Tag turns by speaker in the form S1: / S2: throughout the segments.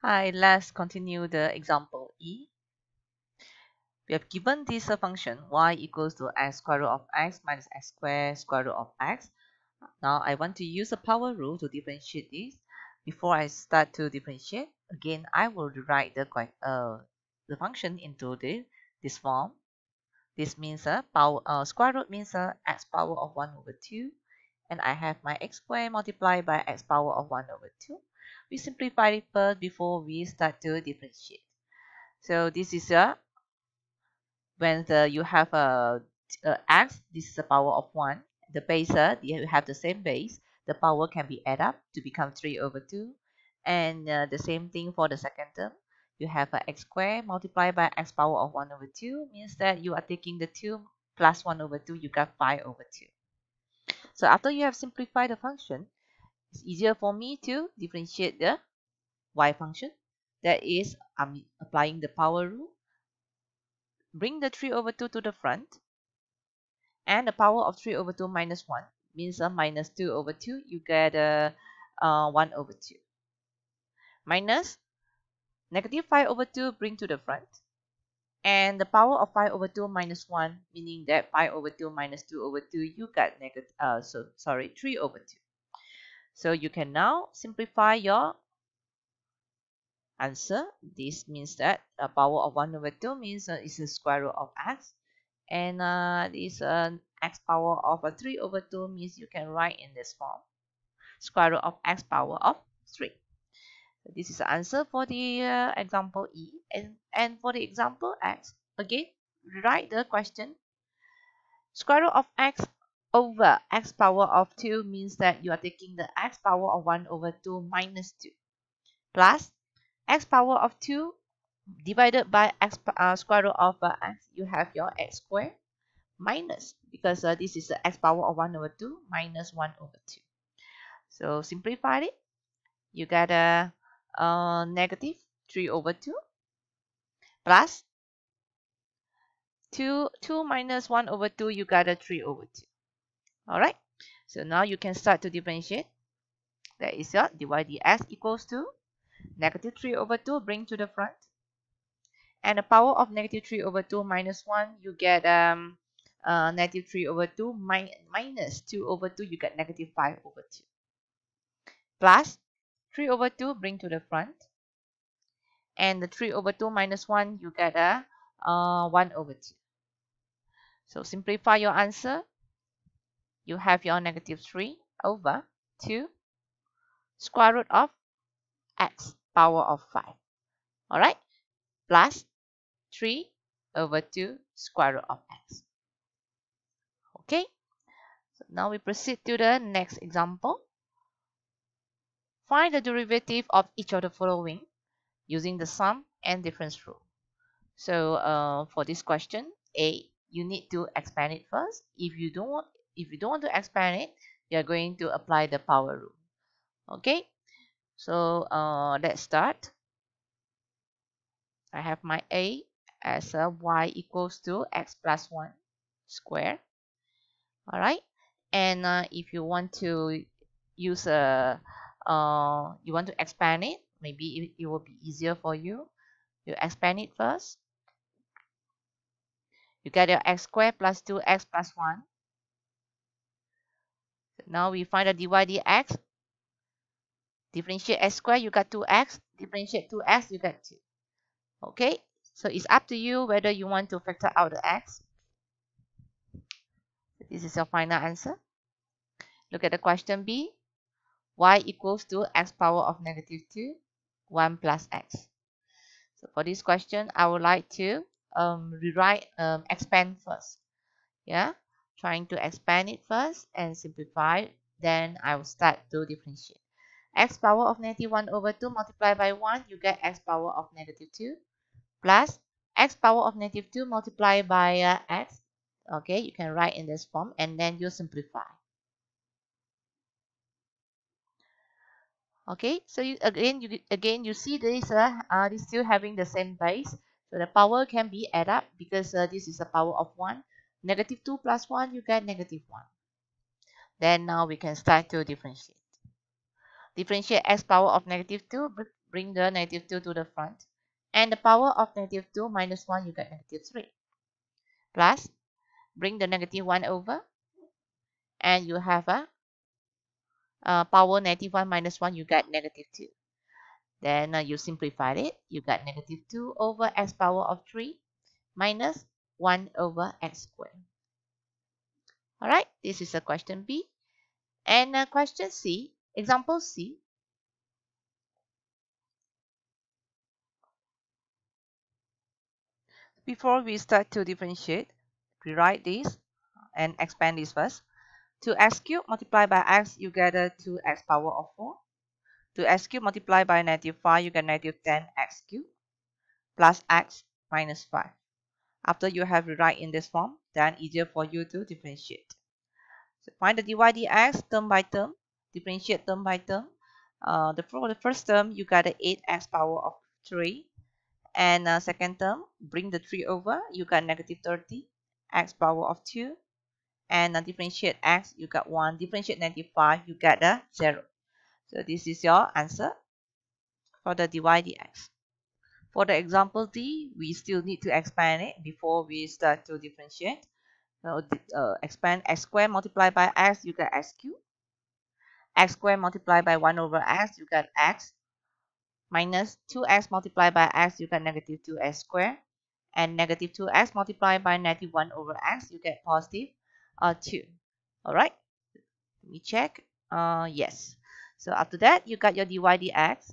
S1: Hi, let's continue the example E. We have given this function y equals to x square root of x minus x squared square root of x. Now I want to use the power rule to differentiate this. Before I start to differentiate, again I will rewrite the uh, the function into the this form. This means a uh, power uh, square root means uh, x power of 1 over 2 and I have my x squared multiplied by x power of 1 over 2 we simplify it first before we start to differentiate. So this is a when the, you have a, a x, this is the power of 1. The base, uh, you have the same base. The power can be added up to become 3 over 2. And uh, the same thing for the second term. You have a x squared multiplied by x power of 1 over 2 means that you are taking the 2 plus 1 over 2, you got 5 over 2. So after you have simplified the function, it's easier for me to differentiate the y function. That is, I'm applying the power rule. Bring the 3 over 2 to the front. And the power of 3 over 2 minus 1 means a minus 2 over 2. You get a uh, 1 over 2. Minus negative 5 over 2 bring to the front. And the power of 5 over 2 minus 1 meaning that 5 over 2 minus 2 over 2 you got negative uh so sorry 3 over 2. So you can now simplify your answer. This means that a power of 1 over 2 means uh, it's the square root of x. And uh, this uh, x power of a 3 over 2 means you can write in this form. Square root of x power of 3. So this is the answer for the uh, example E. And, and for the example X, again, write the question. Square root of x over x power of 2 means that you are taking the x power of 1 over 2 minus 2 plus x power of 2 divided by x uh, square root of uh, x you have your x squared minus because uh, this is the x power of 1 over 2 minus 1 over 2 so simplify it. You get a, a negative 3 over 2 plus 2 2 minus 1 over 2 you got a 3 over 2 all right so now you can start to differentiate. That is your dy dx equals to negative 3 over 2 bring to the front. And the power of negative 3 over 2 minus 1 you get um uh, negative 3 over 2 mi minus 2 over 2 you get negative 5 over 2 plus 3 over 2 bring to the front. And the 3 over 2 minus 1 you get a uh, 1 over 2 so simplify your answer you have your negative 3 over 2 square root of x power of 5. Alright, plus 3 over 2 square root of x. Okay, so now we proceed to the next example. Find the derivative of each of the following using the sum and difference rule. So uh, for this question, A, you need to expand it first. If you don't if you don't want to expand it you are going to apply the power rule. Okay? So uh, let's start. I have my a as a y equals to x plus 1 square. All right and uh, if you want to use a uh, you want to expand it maybe it, it will be easier for you. You expand it first. You get your x squared plus 2x plus 1 now we find the dy dx. Differentiate x squared, you got 2x. Differentiate 2x, you get 2. Okay, so it's up to you whether you want to factor out the x. This is your final answer. Look at the question B. y equals to x power of negative 2, 1 plus x. So for this question, I would like to um, rewrite, um, expand first. Yeah, trying to expand it first and simplify then I will start to differentiate. X power of negative 1 over 2 multiplied by 1 you get x power of negative 2 plus x power of negative 2 multiplied by uh, x. Okay you can write in this form and then you simplify. Okay so you again you again you see this uh, uh this still having the same base. So the power can be added up because uh, this is a power of 1 negative 2 plus 1, you get negative 1. Then now we can start to differentiate. Differentiate x power of negative 2, bring the negative 2 to the front. And the power of negative 2 minus 1, you get negative 3. Plus, bring the negative 1 over. And you have a uh, power negative 1 minus 1, you get negative 2. Then uh, you simplify it. You got negative 2 over x power of 3 minus 1 over x squared. Alright, this is a question B. And uh, question C, example C. Before we start to differentiate, rewrite this and expand this first. To x cubed multiplied by x, you get a 2x power of 4. To x cubed multiplied by negative 5, you get negative 10x cubed plus x minus 5. After you have rewrite in this form, then easier for you to differentiate. So find the dy dx term by term, differentiate term by term. Uh, the, for the first term, you got the 8x power of 3. And uh, second term, bring the 3 over, you got negative 30, x power of 2. And uh, differentiate x, you got 1. Differentiate negative 5, you get a 0. So this is your answer for the dy dx. For the example D, we still need to expand it before we start to differentiate. So uh, expand x squared multiplied by x, you get x cubed. x squared multiplied by 1 over x, you get x. Minus 2x multiplied by x, you get negative 2x squared. And negative 2x multiplied by negative 1 over x, you get positive uh, 2. Alright, let me check. Uh, yes. So after that, you got your dy dx.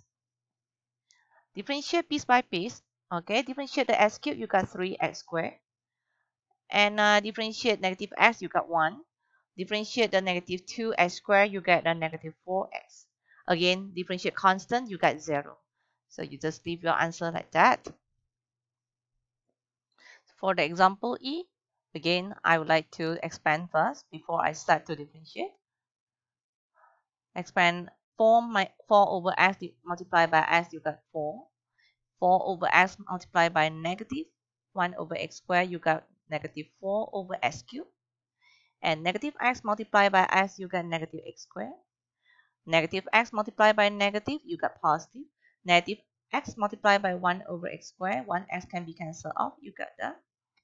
S1: Differentiate piece by piece. Okay, differentiate the x cube, you got 3x squared. And uh, differentiate negative x, you got 1. Differentiate the negative 2x squared, you get a negative 4x. Again, differentiate constant, you get 0. So you just leave your answer like that. For the example E, again, I would like to expand first before I start to differentiate. Expand 4, my, 4 over x multiplied by x, you got 4. 4 over x multiplied by negative 1 over x squared, you got negative 4 over x cubed. And negative x multiplied by x, you get negative x squared. Negative x multiplied by negative, you got. Negative x multiplied by 1 over x squared, 1x can be cancelled off, you got the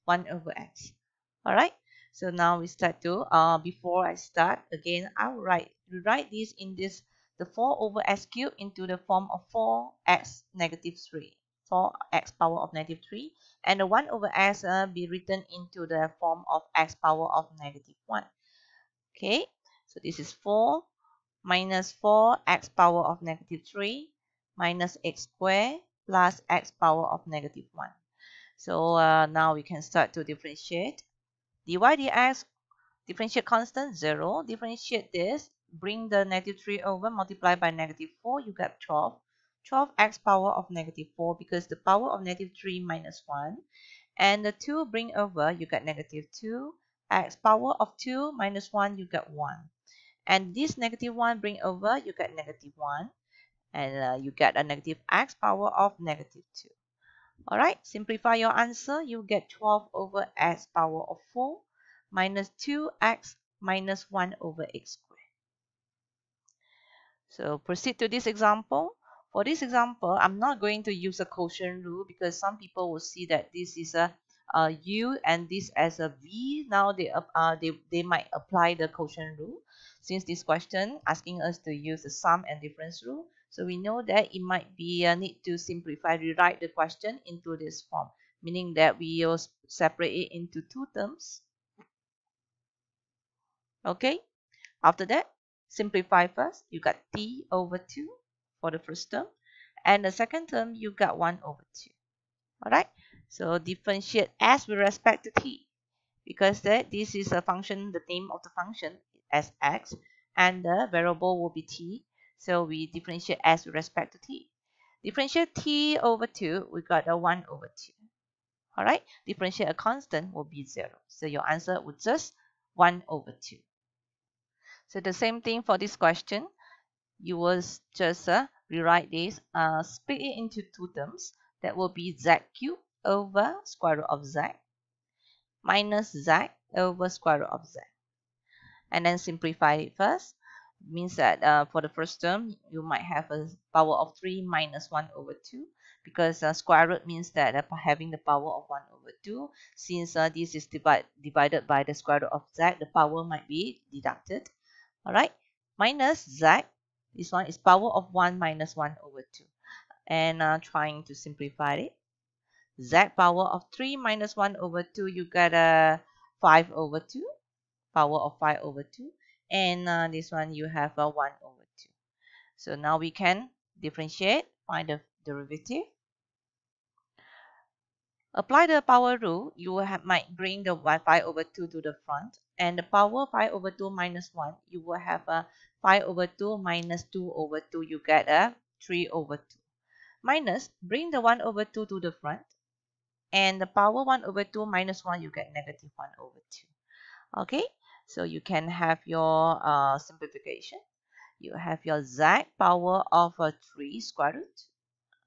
S1: 1 over x. Alright, so now we start to, uh, before I start, again, I'll write, rewrite this in this, the 4 over x cubed into the form of 4x negative 3. 4x power of negative 3 and the 1 over x uh, be written into the form of x power of negative 1 okay so this is 4 minus 4 x power of negative 3 minus x squared plus x power of negative 1 so uh, now we can start to differentiate. Dy dx differentiate constant 0 differentiate this bring the negative 3 over multiply by negative 4 you get 12 12x power of negative 4 because the power of negative 3 minus 1 and the 2 bring over you get negative 2 x power of 2 minus 1 you get 1 and this negative 1 bring over you get negative 1 and uh, you get a negative x power of negative 2 alright simplify your answer. You get 12 over x power of 4 minus 2x minus 1 over x squared so proceed to this example for this example, I'm not going to use a quotient rule because some people will see that this is a, a U and this as a V. Now they, uh, they, they might apply the quotient rule since this question asking us to use the sum and difference rule. So we know that it might be a need to simplify, rewrite the question into this form, meaning that we will separate it into two terms. Okay, after that, simplify first. You got t over 2 for the first term. And the second term, you got 1 over 2. Alright, so differentiate s with respect to t. Because that this is a function, the name of the function as x, and the variable will be t. So we differentiate s with respect to t. Differentiate t over 2, we got a 1 over 2. Alright, differentiate a constant will be 0. So your answer would just 1 over 2. So the same thing for this question you will just uh, rewrite this, uh, split it into two terms. That will be z cubed over square root of z minus z over square root of z. And then simplify it first. means that uh, for the first term you might have a power of 3 minus 1 over 2 because uh, square root means that uh, having the power of 1 over 2 since uh, this is divide, divided by the square root of z the power might be deducted alright? Minus z this one is power of 1 minus 1 over 2 and uh, trying to simplify it. Z power of 3 minus 1 over 2 you get a 5 over 2 power of 5 over 2 and uh, this one you have a 1 over 2 so now we can differentiate find the derivative. Apply the power rule you have, might bring the 5 over 2 to the front and the power 5 over 2 minus 1 you will have a 5 over 2 minus 2 over 2 you get a 3 over 2 minus bring the 1 over 2 to the front and the power 1 over 2 minus 1 you get negative 1 over 2 okay so you can have your uh, simplification. You have your z power of a 3 square root.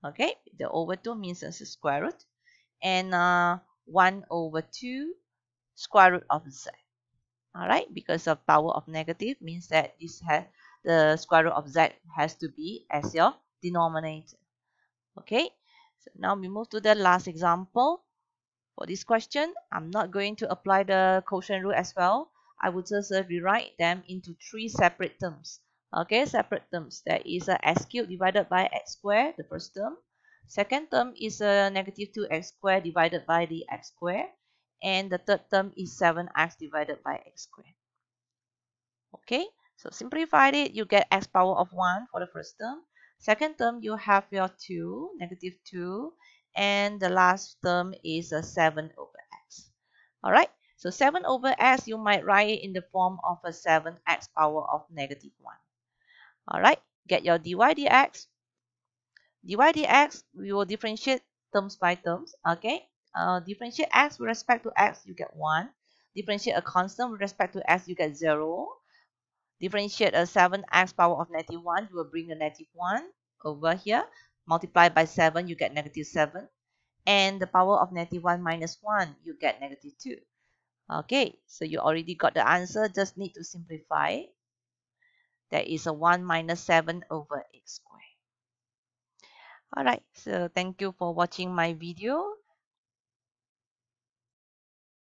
S1: Okay, the over 2 means it's a square root. And uh, 1 over 2 square root of z. Alright, because of power of negative means that this has the square root of z has to be as your denominator. Okay, so now we move to the last example. For this question, I'm not going to apply the quotient rule as well. I would just uh, rewrite them into three separate terms. Okay, separate terms. There is a x cubed divided by x squared, the first term. Second term is a negative 2x squared divided by the x squared. And the third term is 7x divided by x squared. Okay, so simplify it, you get x power of 1 for the first term. Second term, you have your 2, negative 2. And the last term is a 7 over x. Alright, so 7 over x, you might write it in the form of a 7x power of negative 1. Alright, get your dy dx. dy dx, we will differentiate terms by terms. Okay, uh, differentiate x with respect to x, you get 1. Differentiate a constant with respect to x, you get 0. Differentiate a 7x power of negative 1, you will bring the negative 1 over here. Multiply by 7, you get negative 7. And the power of negative 1 minus 1, you get negative 2. Okay, so you already got the answer, just need to simplify. That is a 1 minus 7 over x squared. Alright, so thank you for watching my video.